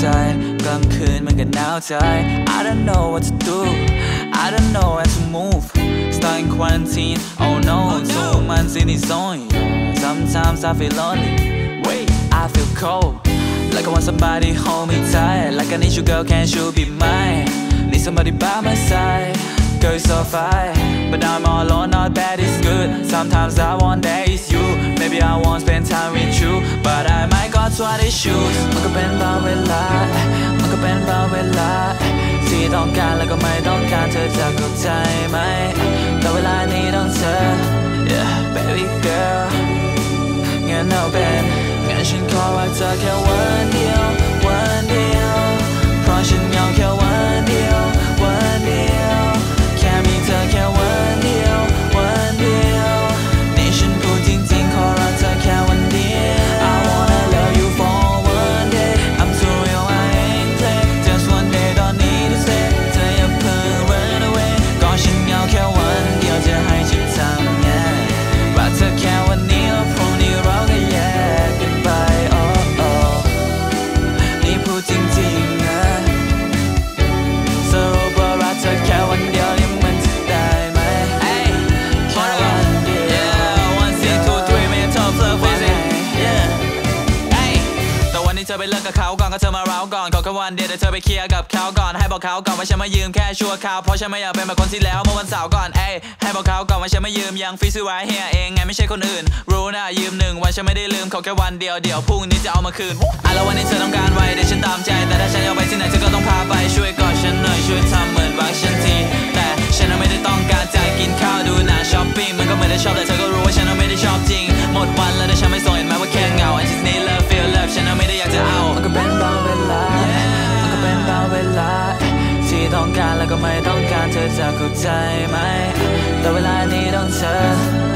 ใจ I don't know what to do. I don't know how to move. Stuck in quarantine. Oh no two months in the zone Sometimes I feel lonely. Wait I feel cold. Like I want somebody hold me tight. Like I need you girl can't you be mine? Need somebody by my side. Girl you're so fine But now I'm all alone not bad it's good. Sometimes I want that it's you? Maybe I won't spend time with that's what issues มันก็เป็นบางเวลา มันก็เป็นบางเวลา ที่ต้องการแล้วก็ไม่ต้องการเธอจะเข้าใจไหม แต่เวลานี้ต้องเธอ Yeah baby girl งั้นเอาเป็นงั้นฉันขอว่าเธอแค่วัน อไปเลิกกับเขาก่อนก็เธอมาเร้าก่อนขอแค่วันเดียวแต่เธอไปเคลียร์กับเขาก่อนให้บอกเขาก่อนว่าฉันมายืมแค่ชั่วคราวเพราะฉันไม่อยากเป็นแบบคนที่แล้วเมื่อวันเสาร์ก่อนเอ้ยให้บอกเขาก่อนว่าฉันไม่ยืมยังฟีซไว้เฮียเองไงไม่ใช่คนอื่น รู้นะยืมหนึ่งวันฉันไม่ได้ลืมขอแค่วันเดียวเดี๋ยวพรุ่งนี้จะเอามาคืนอะแล้ววันนี้เธอต้องการไว้เดี๋ยวฉันตามใจ แต่ถ้าฉันอยากไปที่ไหนเธอก็ต้องพาไปช่วยกอดฉันหน่อยช่วยทำเหมือน ต้องการแล้วก็ไม่ต้องการเธอจะเข้าใจไหม แต่เวลานี้ต้องเธอ